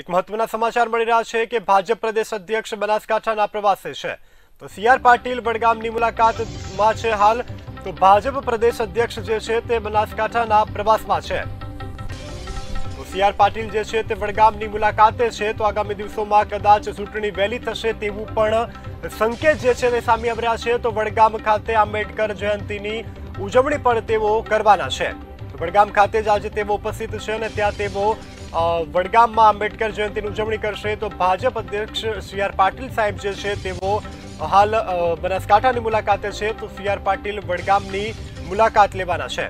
એક મહત્વના સમાચાર મળી રહ્યા છે કે ભાજપ પ્રદેશ અધ્યક્ષ બનાસકાંઠાના પ્રવાસે છે. તો સી આર પાટીલ વડગામની મુલાકાતમાં છે હાલ. તો ભાજપ પ્રદેશ અધ્યક્ષ જે છે તે બનાસકાંઠાના પ્રવાસમાં છે. તો સી આર પાટીલ જે છે તે વડગામની મુલાકાતે છે. તો આગામી દિવસોમાં કદાચ ચૂંટણી વહેલી થશે તેવું પણ સંકેત જે છે તે સામે આવ્યા છે. તો વડગામ ખાતે આંબેડકર જયંતિની ઉજવણી પણ તેઓ કરવાના છે. તો વડગામ ખાતે જ આજે તેઓ ઉપસ્થિત છે અને ત્યાં તેઓ વડગામમાં આંબેડકર જયંતિની ઉજવણી કરશે તો ભાજપ અધ્યક્ષ સી આર પાટીલ સાહેબ જે છે તેઓ હાલ અ, બનાસકાંઠાની મુલાકાતે છે તો સી આર પાટીલ વડગામની મુલાકાત લેવાના છે.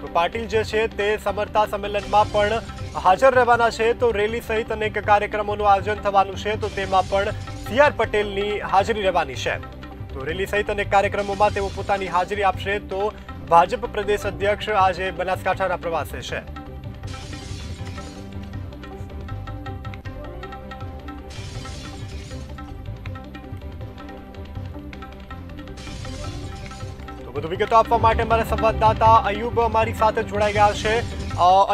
તો પાટીલ જે છે તે સમરતા સંમેલનમાં પણ હાજર રહેવાના છે તો રેલી સહિત અનેક કાર્યક્રમોનું આયોજન થવાનું છે તો તેમાં પણ સી આર પટેલની હાજરી રહેવાની છે. તો રેલી સહિત અનેક કાર્યક્રમોમાં તેઓ પોતાની હાજરી આપશે તો ભાજપ પ્રદેશ અધ્યક્ષ આજે બનાસકાંઠાના પ્રવાસે છે. તો વધુ વિગતો આપવા માટે મારા સંવાદદાતા અયુબ અમારી સાથે જોડાઈ ગયા છે.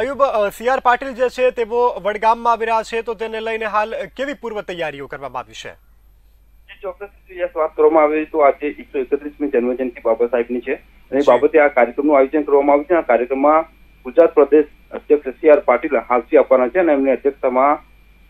અયુબ સી આર પાટીલ જે છે તેઓ વડગામમાં આવી રહ્યા છે તો તેને લઈને હાલ કેવી પૂર્વ તૈયારીઓ કરવામાં આવી છે? ચોક્કસ વાત કરવામાં આવી તો આજે એકસો એકત્રીસમી જન્મજયંતિ બાબા સાહેબની છે. અને બાબતે આ કાર્યક્રમનું આયોજન કરવામાં આવ્યું છે. આ કાર્યક્રમમાં ગુજરાત પ્રદેશ અધ્યક્ષ સી આર પાટીલ હાજરી આપવાના છે અને એમની અધ્યક્ષતામાં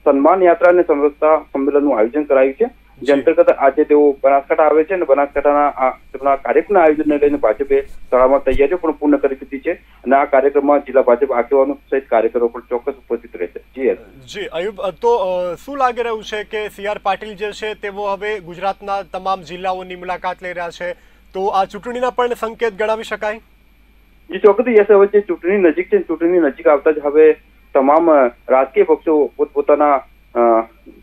સન્માન યાત્રા અને સમરસતા સંમેલનનું આયોજન કરાયું છે. જે અંતર્ગત આજે તેઓ બનાસકાંઠા આવે છે અને બનાસકાંઠાના તેમના કાર્યક્રમના આયોજનને લઈને ભાજપે શાળામાં તૈયારીઓ પણ પૂર્ણ કરી દીધી છે અને આ કાર્યક્રમમાં જિલ્લા ભાજપ આગેવાનો સહિત કાર્યકરો પણ ચોક્કસ ઉપસ્થિત રહેશે જી જી અયુબ તો શું લાગી રહ્યું છે કે સી આર પાટીલ જે છે તેઓ હવે ગુજરાતના તમામ જિલ્લાઓની મુલાકાત લઈ રહ્યા છે? તો આ ચૂંટણીના પણ સંકેત ગણાવી શકાય? જે ચોક્કસ યસ હવે જે ચૂંટણી નજીક છે ચૂંટણી નજીક આવતા જ હવે તમામ રાજકીય પક્ષો પોતપોતાના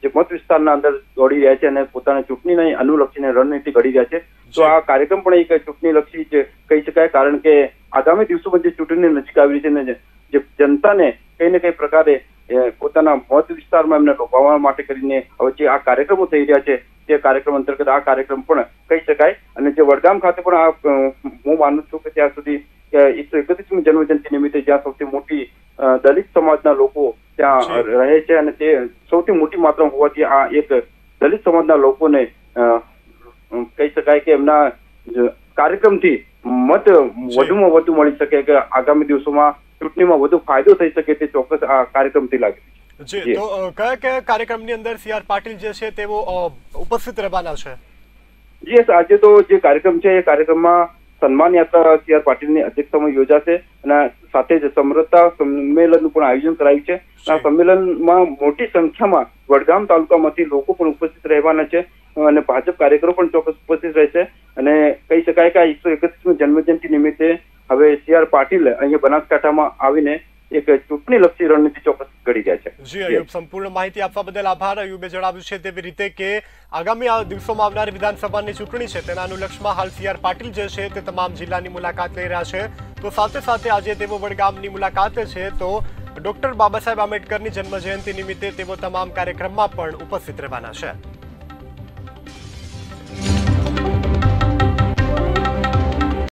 જે મત વિસ્તારના અંદર દોડી રહ્યા છે અને પોતાના ચૂંટણીને અનુલક્ષીને રણનીતિ ઘડી રહ્યા છે. તો આ કાર્યક્રમ પણ એક ચૂંટણી લક્ષી જ કહી શકાય કારણ કે આગામી દિવસોમાં જે ચૂંટણી નજીક આવી રહી છે ને જે- જનતાને કઈ ને કઈ પ્રકારે પોતાના મત વિસ્તારમાં એમને લોભાવવા માટે કરીને હવે જે આ કાર્યક્રમો થઈ રહ્યા છે તે કાર્યક્રમ અંતર્ગત આ કાર્યક્રમ પણ કહી શકાય. અને જે વડગામ ખાતે પણ આ હું માનું છું કે ત્યાં સુધી એકત્રીસમી જન્મજયંતિ નિમિત્તે જ્યાં સૌથી મોટી દલિત સમાજના લોકો ત્યાં રહે છે અને તે સૌથી મોટી માત્રા હોવાથી આ એક દલિત સમાજના લોકોને કહી શકાય કે એમના કાર્યક્રમથી મત વધુમાં વધુ મળી શકે કે આગામી દિવસોમાં ચૂંટણીમાં વધુ ફાયદો થઈ શકે તે ચોક્કસ આ કાર્યક્રમથી લાગે. છે જી જી. તો કયા કયા કાર્યક્રમની અંદર સી આર પાટીલ જે છે તેઓ ઉપસ્થિત રહેવાના છે? જી આજે તો જે કાર્યક્રમ છે એ કાર્યક્રમમાં સન્માન યાત્રા સી આર પાટીલની અધ્યક્ષતામાં યોજાશે અને સાથે જ સમરસતા સંમેલનનું પણ આયોજન કરાયું છે. આ સંમેલનમાં મોટી સંખ્યામાં વડગામ તાલુકામાંથી લોકો પણ ઉપસ્થિત રહેવાના છે અને ભાજપ કાર્યકરો પણ ચોક્કસ ઉપસ્થિત રહેશે અને કહી શકાય કે આ એકસો એકત્રીસમી જન્મજયંતિ નિમિત્તે હવે સી આર પાટીલ અહીંયા બનાસકાંઠામાં આવીને એક ચૂંટણી લક્ષી રણનીતિ ચોક્કસ ઘડી રહ્યા છે. જી અયુબ સંપૂર્ણ માહિતી આપવા બદલ આભાર. અયુબે જણાવ્યું છે તેવી રીતે કે આગામી આ દિવસોમાં આવનારી વિધાનસભાની ચૂંટણી છે તેના અનુલક્ષમાં હાલ સી આર પાટીલ જે છે તે તમામ જિલ્લાની મુલાકાત લઈ રહ્યા છે. તો સાથે સાથે આજે તેઓ વડગામની મુલાકાતે છે તો ડોક્ટર બાબા સાહેબ આંબેડકરની જન્મ જયંતિ નિમિત્તે તેઓ તમામ કાર્યક્રમમાં પણ ઉપસ્થિત રહેવાના છે.